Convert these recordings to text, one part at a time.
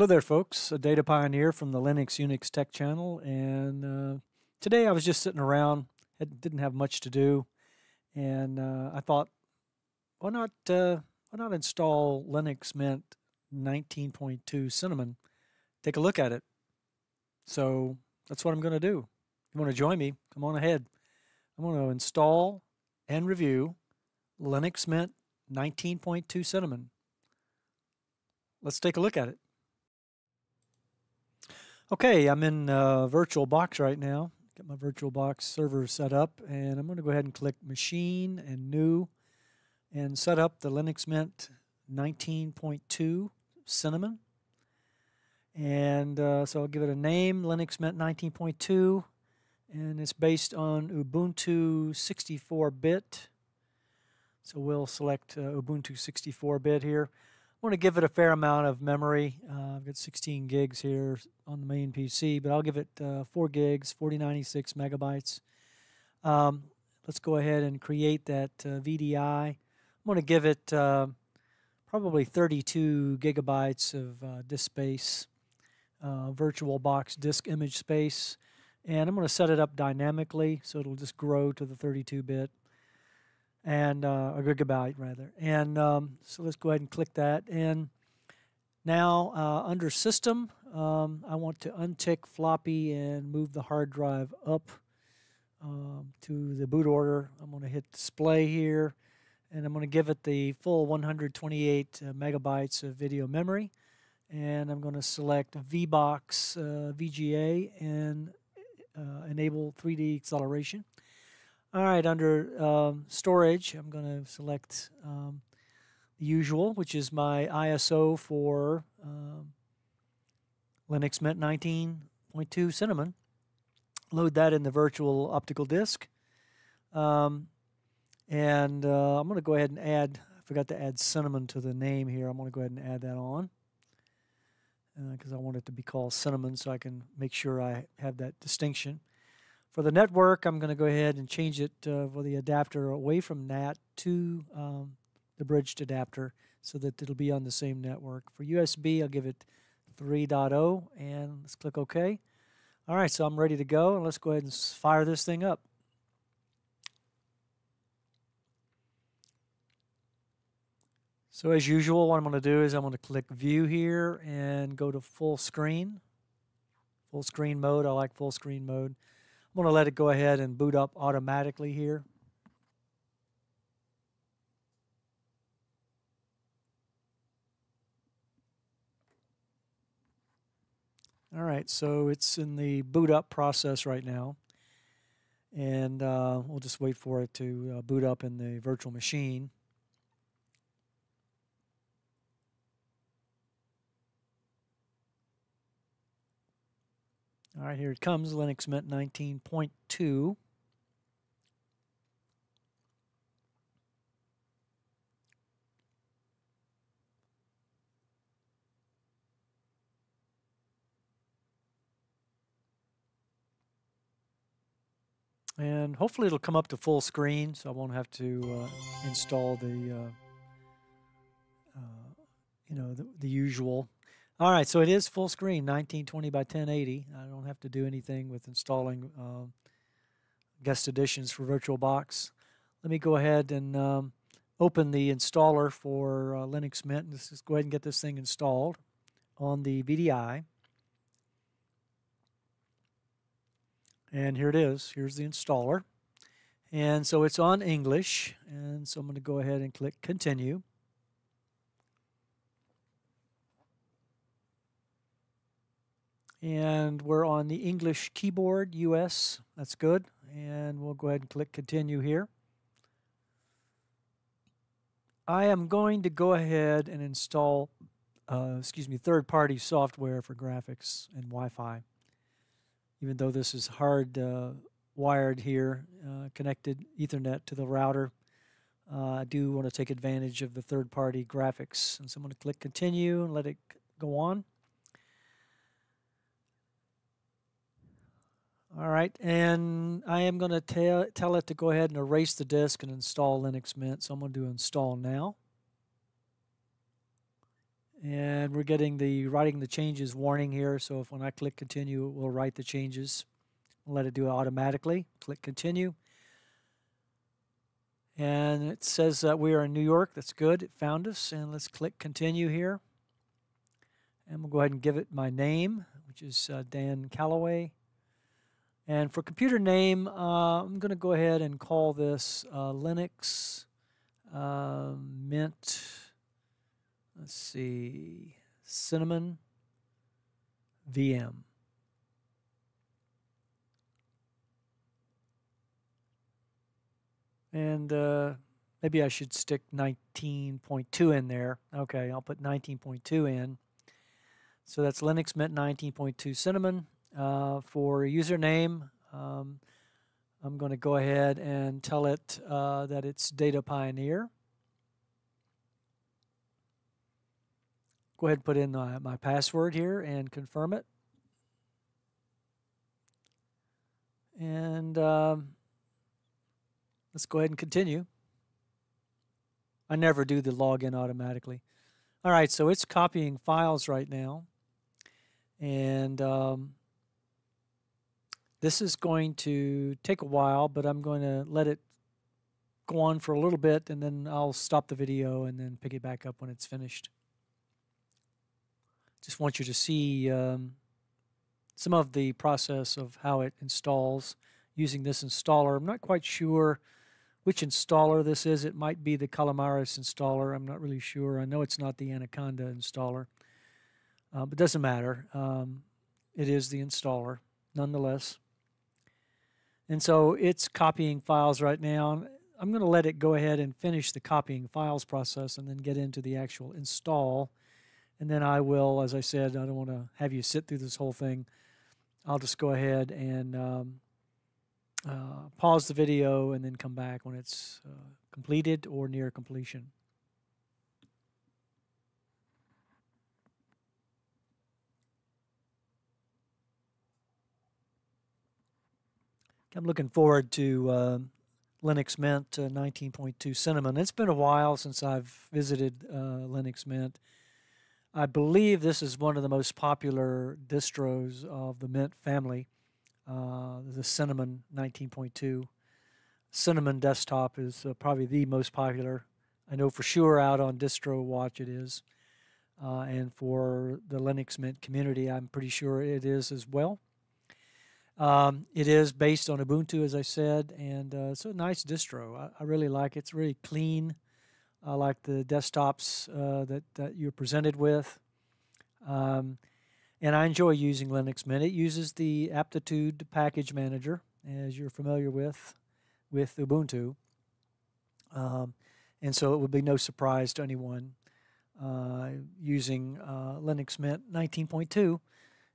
Hello there, folks. A data pioneer from the Linux Unix Tech Channel, and uh, today I was just sitting around, had, didn't have much to do, and uh, I thought, why not uh, why not install Linux Mint 19.2 Cinnamon? Take a look at it. So that's what I'm going to do. You want to join me? Come on ahead. I'm going to install and review Linux Mint 19.2 Cinnamon. Let's take a look at it. Okay, I'm in uh, VirtualBox right now. Get my VirtualBox server set up, and I'm going to go ahead and click Machine and New, and set up the Linux Mint 19.2 Cinnamon. And uh, so I'll give it a name, Linux Mint 19.2, and it's based on Ubuntu 64-bit. So we'll select uh, Ubuntu 64-bit here. I want to give it a fair amount of memory. Uh, I've got 16 gigs here on the main PC, but I'll give it uh, 4 gigs, 4096 megabytes. Um, let's go ahead and create that uh, VDI. I'm going to give it uh, probably 32 gigabytes of uh, disk space, uh, VirtualBox disk image space, and I'm going to set it up dynamically so it'll just grow to the 32-bit and uh, a gigabyte rather. And um, so let's go ahead and click that. And now uh, under System, um, I want to untick floppy and move the hard drive up um, to the boot order. I'm going to hit Display here, and I'm going to give it the full 128 uh, megabytes of video memory. And I'm going to select VBox uh, VGA and uh, enable 3D acceleration. All right, under um, storage, I'm going to select um, the usual, which is my ISO for um, Linux Mint 19.2 Cinnamon. Load that in the virtual optical disk. Um, and uh, I'm going to go ahead and add, I forgot to add Cinnamon to the name here. I'm going to go ahead and add that on because uh, I want it to be called Cinnamon so I can make sure I have that distinction. For the network, I'm going to go ahead and change it uh, for the adapter away from NAT to um, the bridged adapter so that it'll be on the same network. For USB, I'll give it 3.0 and let's click OK. All right, so I'm ready to go and let's go ahead and fire this thing up. So as usual, what I'm going to do is I'm going to click View here and go to full screen. Full screen mode, I like full screen mode. I'm going to let it go ahead and boot up automatically here. All right, so it's in the boot up process right now. And uh, we'll just wait for it to uh, boot up in the virtual machine. All right, here it comes, Linux Mint 19.2. And hopefully it'll come up to full screen, so I won't have to uh, install the, uh, uh, you know, the, the usual all right, so it is full screen, 1920 by 1080. I don't have to do anything with installing um, guest editions for VirtualBox. Let me go ahead and um, open the installer for uh, Linux Mint. Let's just go ahead and get this thing installed on the VDI. And here it is. Here's the installer. And so it's on English. And so I'm going to go ahead and click Continue. And we're on the English keyboard, US. That's good. And we'll go ahead and click continue here. I am going to go ahead and install, uh, excuse me, third-party software for graphics and Wi-Fi. Even though this is hard uh, wired here, uh, connected Ethernet to the router, uh, I do want to take advantage of the third-party graphics. And so I'm going to click continue and let it go on. All right, and I am going to tell, tell it to go ahead and erase the disk and install Linux Mint. So I'm going to do install now. And we're getting the writing the changes warning here. So if when I click continue, it will write the changes. We'll let it do it automatically. Click continue. And it says that we are in New York. That's good. It found us. And let's click continue here. And we'll go ahead and give it my name, which is uh, Dan Calloway. And for computer name, uh, I'm going to go ahead and call this uh, Linux uh, Mint. Let's see, Cinnamon VM. And uh, maybe I should stick 19.2 in there. Okay, I'll put 19.2 in. So that's Linux Mint 19.2 Cinnamon. Uh, for username, um, I'm going to go ahead and tell it uh, that it's Data Pioneer. Go ahead and put in my, my password here and confirm it. And um, let's go ahead and continue. I never do the login automatically. All right, so it's copying files right now. And um, this is going to take a while, but I'm going to let it go on for a little bit and then I'll stop the video and then pick it back up when it's finished. Just want you to see um, some of the process of how it installs using this installer. I'm not quite sure which installer this is. It might be the Calamares installer. I'm not really sure. I know it's not the Anaconda installer. Uh, but doesn't matter. Um, it is the installer nonetheless. And so it's copying files right now. I'm going to let it go ahead and finish the copying files process and then get into the actual install. And then I will, as I said, I don't want to have you sit through this whole thing. I'll just go ahead and um, uh, pause the video and then come back when it's uh, completed or near completion. I'm looking forward to uh, Linux Mint uh, 19.2 Cinnamon. It's been a while since I've visited uh, Linux Mint. I believe this is one of the most popular distros of the Mint family, uh, the Cinnamon 19.2. Cinnamon desktop is uh, probably the most popular. I know for sure out on DistroWatch it is. Uh, and for the Linux Mint community, I'm pretty sure it is as well. Um, it is based on Ubuntu, as I said, and uh, it's a nice distro. I, I, really like it. It's really clean. I like the desktops uh, that, that you're presented with. Um, and I enjoy using Linux Mint. It uses the Aptitude Package Manager, as you're familiar with, with Ubuntu. Um, and so it would be no surprise to anyone uh, using uh, Linux Mint 19.2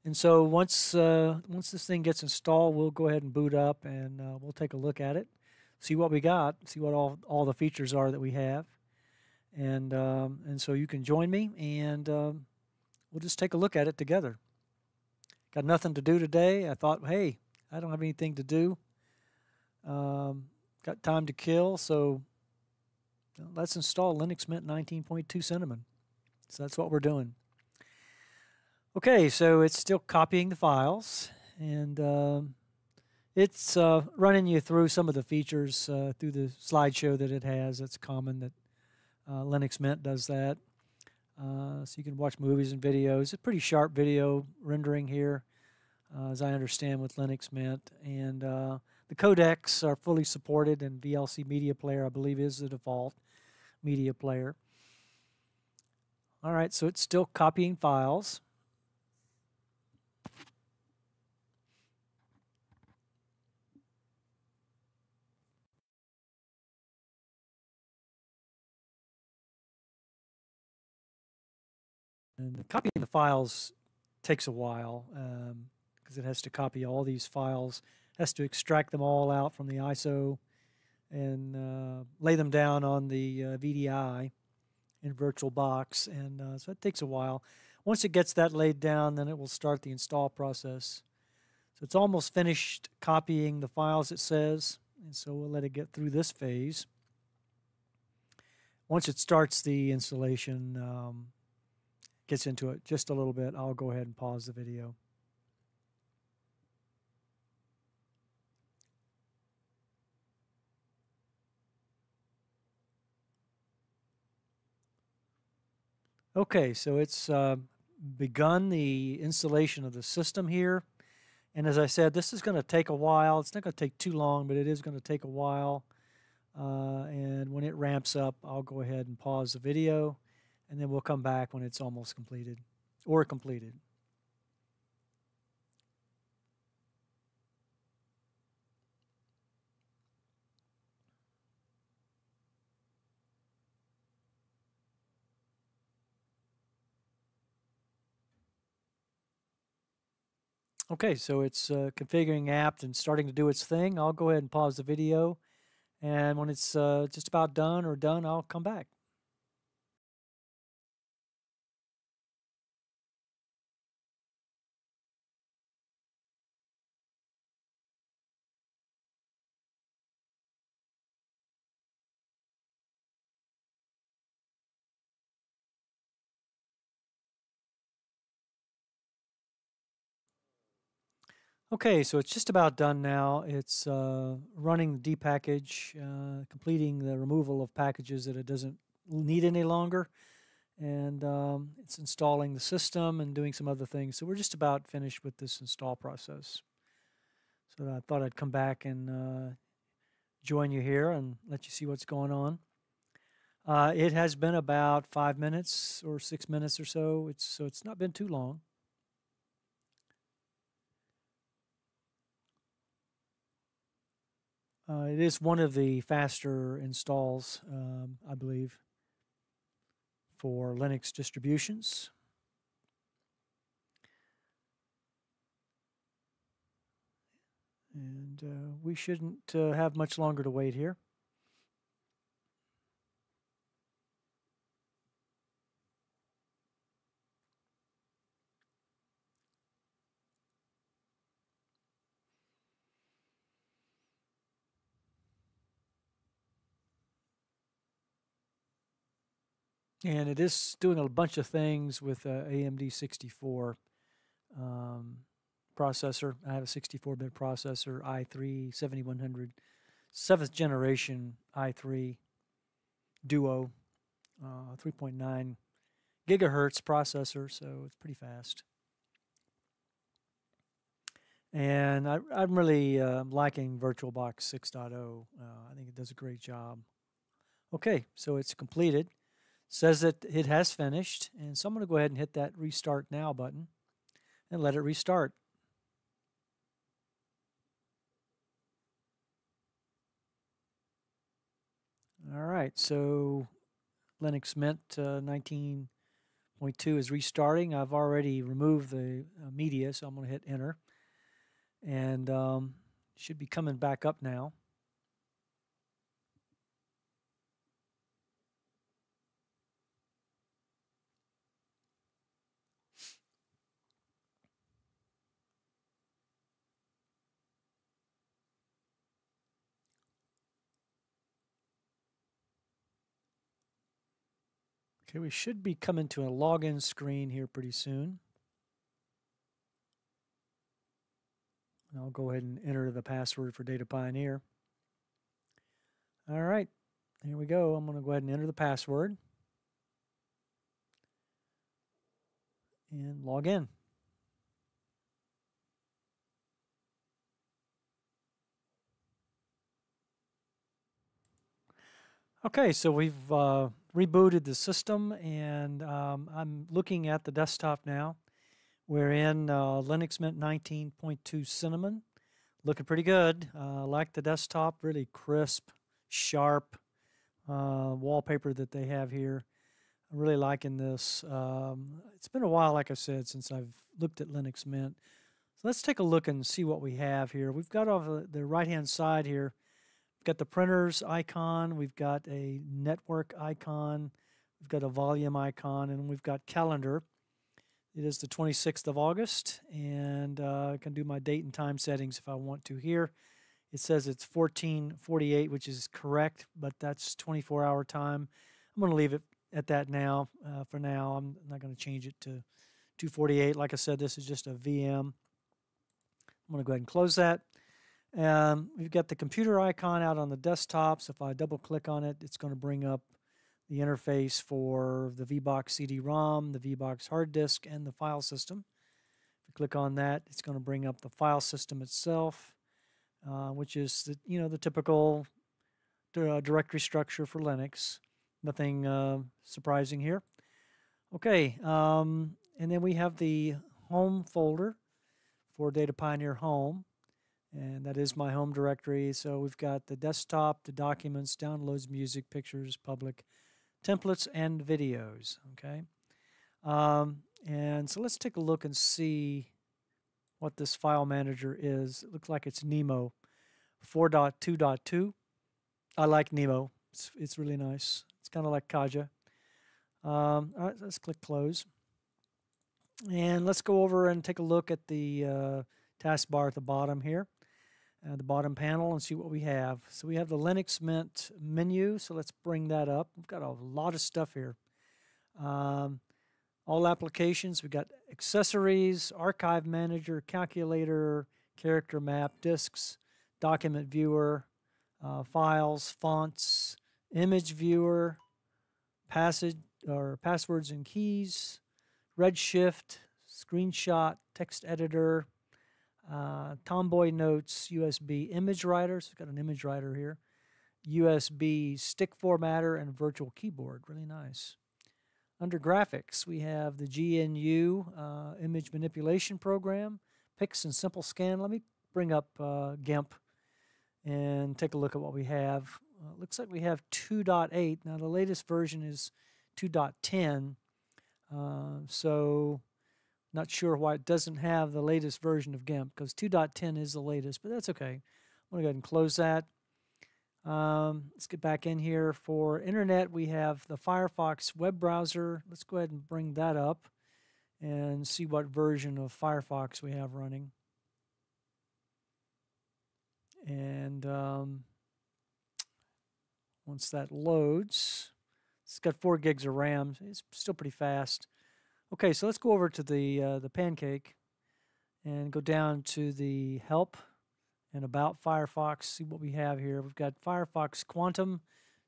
and so once uh, once this thing gets installed, we'll go ahead and boot up and uh, we'll take a look at it, see what we got, see what all, all the features are that we have. And, um, and so you can join me and um, we'll just take a look at it together. Got nothing to do today. I thought, hey, I don't have anything to do. Um, got time to kill, so let's install Linux Mint 19.2 Cinnamon. So that's what we're doing. Okay, so it's still copying the files, and um, it's uh, running you through some of the features uh, through the slideshow that it has. It's common that uh, Linux Mint does that. Uh, so you can watch movies and videos. It's a pretty sharp video rendering here, uh, as I understand with Linux Mint. And uh, the codecs are fully supported, and VLC Media Player, I believe, is the default media player. All right, so it's still copying files. And copying the files takes a while because um, it has to copy all these files, has to extract them all out from the ISO and uh, lay them down on the uh, VDI in VirtualBox. And uh, so it takes a while. Once it gets that laid down, then it will start the install process. So it's almost finished copying the files, it says. And so we'll let it get through this phase. Once it starts the installation, um, gets into it just a little bit, I'll go ahead and pause the video. Okay, so it's uh, begun the installation of the system here. And as I said, this is going to take a while. It's not going to take too long, but it is going to take a while. Uh, and when it ramps up, I'll go ahead and pause the video, and then we'll come back when it's almost completed or completed. Okay, so it's uh, configuring apt and starting to do its thing. I'll go ahead and pause the video. And when it's uh, just about done or done, I'll come back. Okay, so it's just about done now. It's uh, running the depackage, uh, completing the removal of packages that it doesn't need any longer, and um, it's installing the system and doing some other things. So we're just about finished with this install process. So I thought I'd come back and uh, join you here and let you see what's going on. Uh, it has been about five minutes or six minutes or so. It's so it's not been too long. Uh, it is one of the faster installs, um, I believe, for Linux distributions. And uh, we shouldn't uh, have much longer to wait here. And it is doing a bunch of things with a AMD 64 um, processor. I have a 64-bit processor, i3 7100, seventh generation i3 Duo, uh, 3.9 gigahertz processor, so it's pretty fast. And I, am really uh, liking VirtualBox 6.0. Uh, I think it does a great job. Okay, so it's completed says that it has finished. And so I'm going to go ahead and hit that restart now button and let it restart. All right, so Linux Mint uh, 19.2 is restarting. I've already removed the uh, media, so I'm going to hit enter. And um, should be coming back up now. Okay, we should be coming to a login screen here pretty soon. And I'll go ahead and enter the password for Data Pioneer. All right, here we go. I'm going to go ahead and enter the password and log in. Okay, so we've uh, rebooted the system and um, I'm looking at the desktop now. We're in uh, Linux Mint 19.2 Cinnamon. Looking pretty good. Uh, like the desktop, really crisp, sharp uh, wallpaper that they have here. I'm really liking this. Um, it's been a while, like I said, since I've looked at Linux Mint. So let's take a look and see what we have here. We've got off the right-hand side here got the printers icon, we've got a network icon, we've got a volume icon, and we've got calendar. It is the 26th of August, and uh, I can do my date and time settings if I want to here. It says it's 1448, which is correct, but that's 24 hour time. I'm going to leave it at that now uh, for now. I'm not going to change it to 248. Like I said, this is just a VM. I'm going to go ahead and close that. Um, we've got the computer icon out on the desktop. So if I double click on it, it's going to bring up the interface for the VBox CD-ROM, the VBox hard disk, and the file system. If you click on that, it's going to bring up the file system itself, uh, which is the you know the typical uh, directory structure for Linux. Nothing uh, surprising here. Okay, um, and then we have the home folder for Data Pioneer Home, and that is my home directory. So we've got the desktop, the documents, downloads, music, pictures, public, templates, and videos. Okay, um, and so let's take a look and see what this file manager is. It looks like it's Nemo 4.2.2. I like Nemo. It's, it's really nice. It's kind of like Caja. Um, all right, let's click close. And let's go over and take a look at the uh, taskbar at the bottom here, uh, the bottom panel, and see what we have. So we have the Linux Mint menu, so let's bring that up. We've got a lot of stuff here. Um, all applications, we've got accessories, archive manager, calculator, character map, disks, document viewer, uh, files, fonts, image viewer, passage or passwords and keys, Redshift, screenshot, text editor, uh, Tomboy Notes, USB image writer. So we've got an image writer here. USB stick formatter and virtual keyboard. Really nice. Under graphics, we have the GNU uh, image manipulation program, Pix and Simple Scan. Let me bring up uh, GIMP and take a look at what we have. Uh, looks like we have 2.8. Now, the latest version is 2.10. Uh, so, not sure why it doesn't have the latest version of GIMP because 2.10 is the latest, but that's okay. I'm going to go ahead and close that. Um, let's get back in here. For internet, we have the Firefox web browser. Let's go ahead and bring that up and see what version of Firefox we have running. And um, once that loads, it's got four gigs of RAM. It's still pretty fast. Okay, so let's go over to the uh, the pancake and go down to the help and about Firefox. See what we have here. We've got Firefox Quantum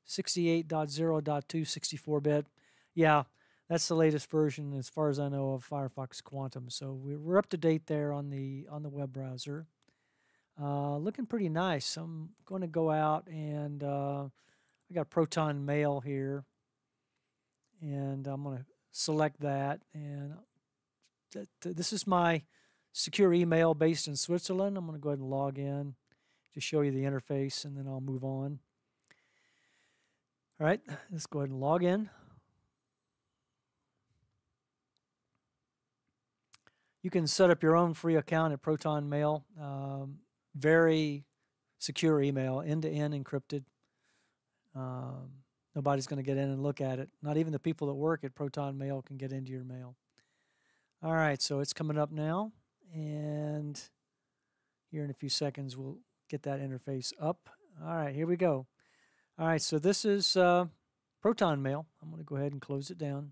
68.0.2 64-bit. Yeah, that's the latest version as far as I know of Firefox Quantum. So we're up to date there on the on the web browser. Uh, looking pretty nice. I'm going to go out and uh, I got Proton Mail here, and I'm going to select that. And th this is my secure email based in Switzerland. I'm going to go ahead and log in to show you the interface, and then I'll move on. All right, let's go ahead and log in. You can set up your own free account at Proton Mail. Um, very secure email, end to end encrypted. Um, nobody's going to get in and look at it. Not even the people that work at Proton Mail can get into your mail. All right, so it's coming up now. And here in a few seconds, we'll get that interface up. All right, here we go. All right, so this is uh, Proton Mail. I'm going to go ahead and close it down,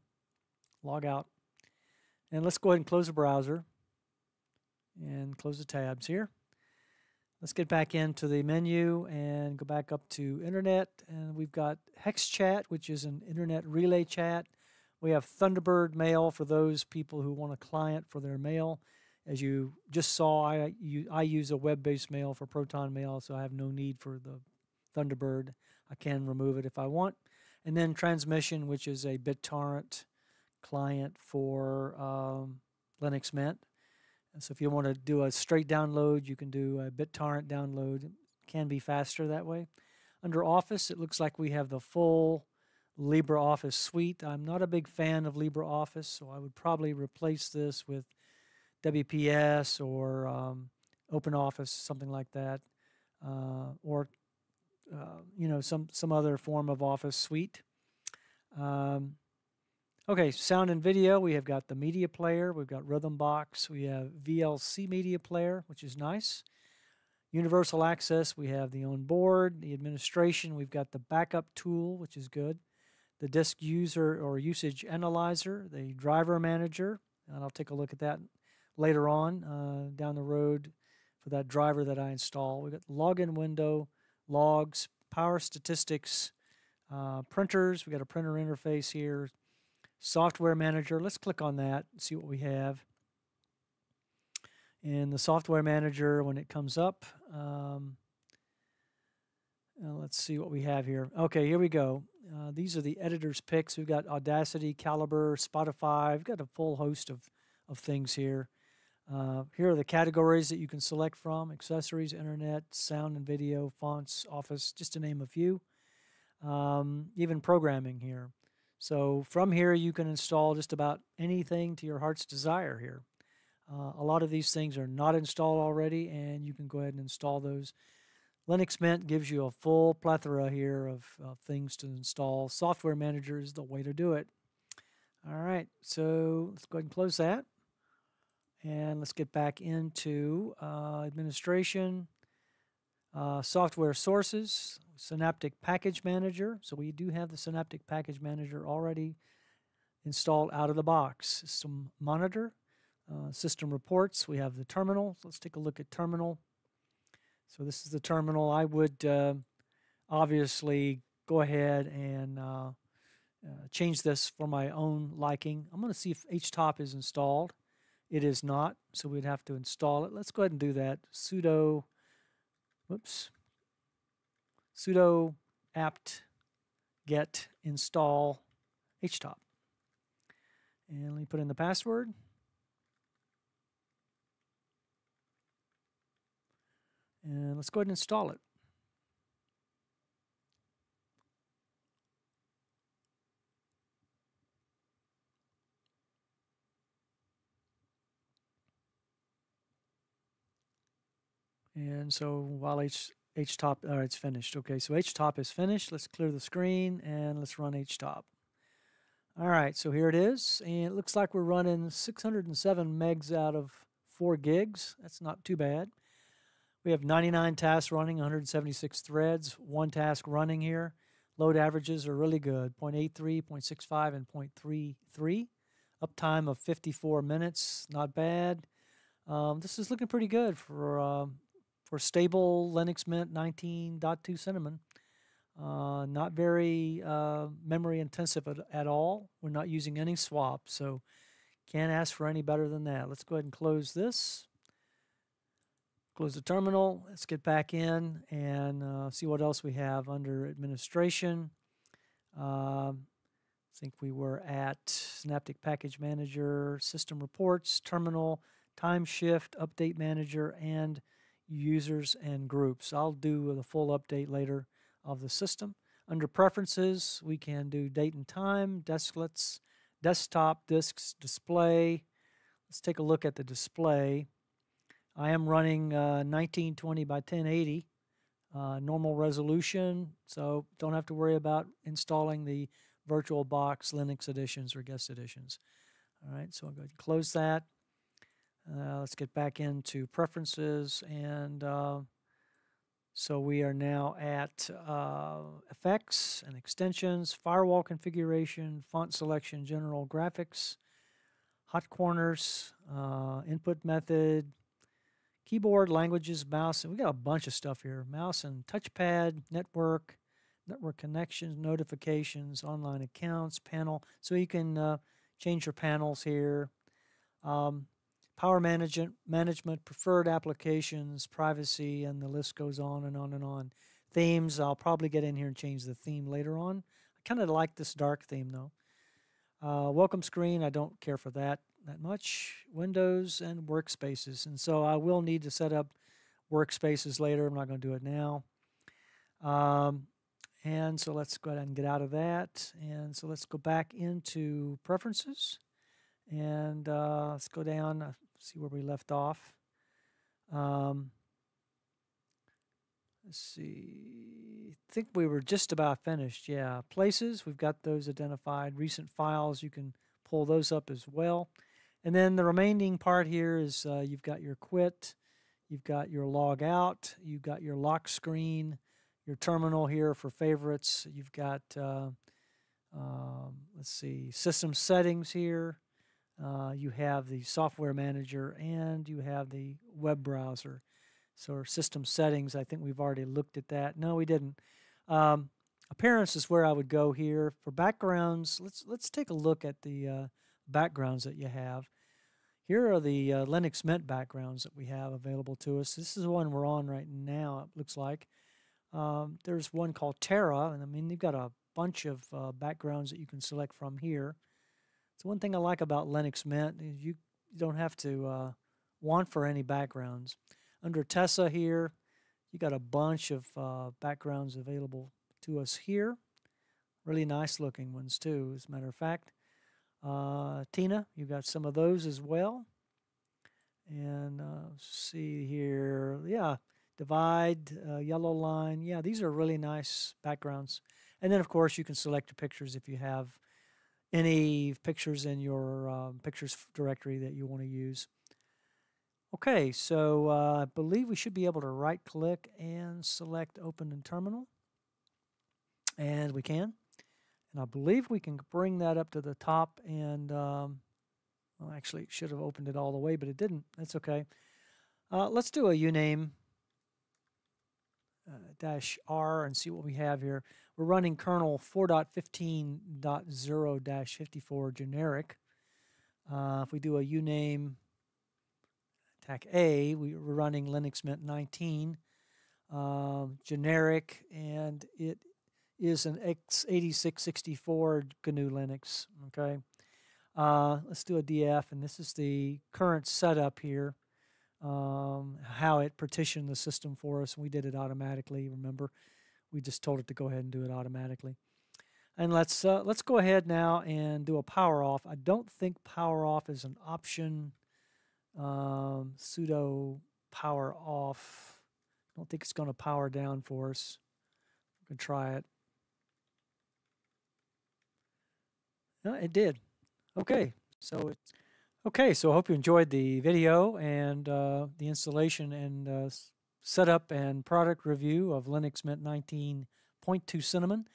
log out. And let's go ahead and close the browser and close the tabs here. Let's get back into the menu and go back up to Internet. And we've got HexChat, which is an Internet relay chat. We have Thunderbird Mail for those people who want a client for their mail. As you just saw, I, you, I use a web-based mail for Proton Mail, so I have no need for the Thunderbird. I can remove it if I want. And then Transmission, which is a BitTorrent client for um, Linux Mint. So if you want to do a straight download, you can do a BitTorrent download. Can be faster that way. Under Office, it looks like we have the full LibreOffice suite. I'm not a big fan of LibreOffice, so I would probably replace this with WPS or um, OpenOffice, something like that, uh, or uh, you know some some other form of Office suite. Um, Okay, sound and video, we have got the media player, we've got Rhythmbox, we have VLC media player, which is nice. Universal access, we have the on board, the administration, we've got the backup tool, which is good. the disk user or usage analyzer, the driver manager, and I'll take a look at that later on uh, down the road for that driver that I install. We've got login window, logs, power statistics, uh, printers. We've got a printer interface here, software manager. Let's click on that and see what we have. In the software manager, when it comes up, um, uh, let's see what we have here. Okay, here we go. Uh, these are the editor's picks. We've got Audacity, Calibre, Spotify. We've got a full host of, of things here. Uh, here are the categories that you can select from accessories, internet, sound and video, fonts, office, just to name a few. Um, even programming here. So from here, you can install just about anything to your heart's desire here. Uh, a lot of these things are not installed already, and you can go ahead and install those. Linux Mint gives you a full plethora here of, of things to install. Software Manager is the way to do it. All right, so let's go ahead and close that. And let's get back into uh, administration, uh, software sources, Synaptic Package Manager. So we do have the Synaptic Package Manager already installed out of the box. System monitor, uh, system reports. We have the terminal. Let's take a look at terminal. So this is the terminal. I would uh, obviously go ahead and uh, uh change this for my own liking. I'm going to see if htop is installed. It is not, so we'd have to install it. Let's go ahead and do that. sudo, whoops, sudo apt get install htop. And let me put in the password. And let's go ahead and install it. And so while H, htop, all right, it's finished. Okay, so htop is finished. Let's clear the screen and let's run htop. All right, so here it is. And it looks like we're running 607 megs out of 4 gigs. That's not too bad. We have 99 tasks running, 176 threads, one task running here. Load averages are really good 0.83, 0.65, and 0.33. Uptime of 54 minutes, not bad. Um, this is looking pretty good for uh, for stable Linux Mint 19.2 Cinnamon. Uh, not very uh, memory intensive at, at, all. We're not using any swap, so can't ask for any better than that. Let's go ahead and close this. Close the terminal. Let's get back in and uh, see what else we have under administration. Um, I think we were at Synaptic Package Manager, System Reports, Terminal, Timeshift, Update Manager, and users and groups. I'll do the full update later of the system. Under preferences, we can do date and time, desklets, desktop, disks, display. Let's take a look at the display. I am running uh, 1920 by 1080, uh, normal resolution, so don't have to worry about installing the VirtualBox Linux editions or guest editions. All right, so I'll go ahead and close that. Uh, let's get back into preferences and uh, so we are now at uh, effects and extensions, firewall configuration, font selection, general graphics, hot corners, uh, input method, keyboard, languages, mouse, and we got a bunch of stuff here. Mouse and touchpad, network, network connections, notifications, online accounts, panel. So you can uh, change your panels here. Um, power management, management, preferred applications, privacy, and the list goes on and on and on. Themes, I'll probably get in here and change the theme later on. I kind of like this dark theme though. Uh, welcome screen, I don't care for that that much. Windows and workspaces, and so I will need to set up workspaces later. I'm not going to do it now. Um, and so let's go ahead and get out of that. And so let's go back into preferences. And uh, let's go down, uh, see where we left off. Um, let's see. I think we were just about finished. Yeah, places, we've got those identified. Recent files, you can pull those up as well. And then the remaining part here is uh, you've got your quit, you've got your log out, you've got your lock screen, your terminal here for favorites, you've got uh, Um, let's see, system settings here. Uh, you have the software manager and you have the web browser. So our system settings, I think we've already looked at that. No, we didn't. Um, appearance is where I would go here. For backgrounds, let's let's take a look at the uh, backgrounds that you have. Here are the uh, Linux Mint backgrounds that we have available to us. This is the one we're on right now, it looks like. Um, there's one called Tara, and I mean, you've got a bunch of uh, backgrounds that you can select from here. So one thing I like about Linux Mint is you don't have to uh, want for any backgrounds. Under Tessa here, you got a bunch of uh, backgrounds available to us here. Really nice looking ones too, as a matter of fact. Uh, Tina, you got some of those as well. And uh, see here, yeah, divide, uh, yellow line. Yeah, these are really nice backgrounds. And then, of course, you can select your pictures if you have any pictures in your um, pictures directory that you want to use. Okay, so uh, I believe we should be able to right click and select open in terminal. And we can. And I believe we can bring that up to the top and, um, well, actually, it should have opened it all the way, but it didn't. That's okay. Uh, let's do a uname uh, dash R and see what we have here. We're running kernel 4.15.0 dash 54 generic. Uh, if we do a uname attack A, we, are running Linux Mint 19 um, generic, and it is an x86-64 GNU Linux. Okay, uh, let's do a DF, and this is the current setup here. Um, how it partitioned the system for us. We did it automatically. Remember, we just told it to go ahead and do it automatically. And let's uh, let's go ahead now and do a power off. I don't think power off is an option. Um, sudo power off. I don't think it's going to power down for us. We can try it. No, it did. Okay, so it's okay. So I hope you enjoyed the video and uh, the installation and uh, setup and product review of Linux Mint 19.2 Cinnamon.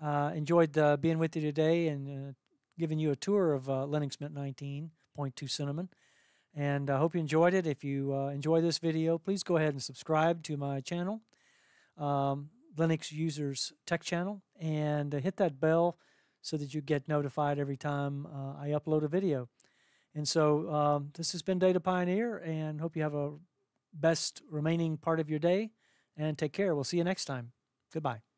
Uh, enjoyed uh, being with you today and uh, giving you a tour of uh, Linux Mint 19.2 Cinnamon. And I hope you enjoyed it. If you enjoy this video, please go ahead and subscribe to my channel, um, Linux Users Tech Channel, and hit that bell so that you get notified every time uh, I upload a video. And so um, this has been Data Pioneer, and hope you have a best remaining part of your day. And take care. We'll see you next time. Goodbye.